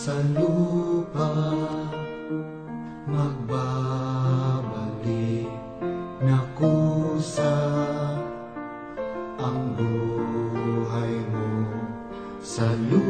sa lupa magbabalik na kusa ang buhay mo. Sa lupa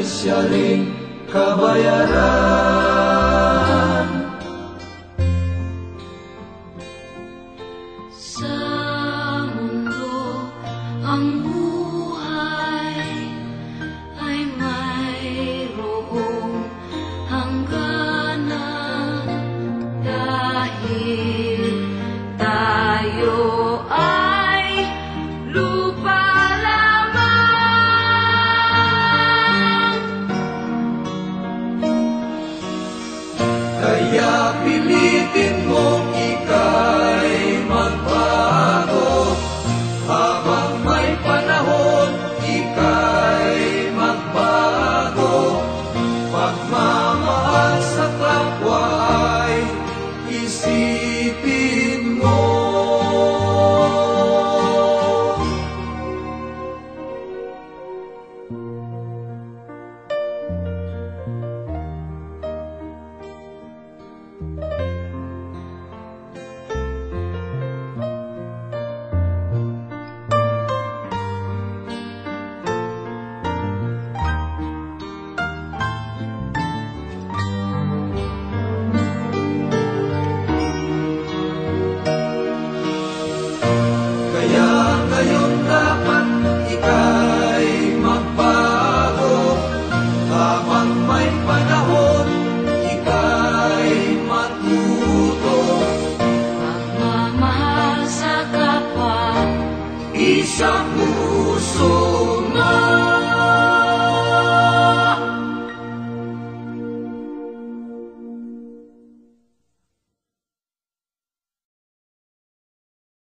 siya ring kabayaran. Sa mundo, ang believe in isang puso man.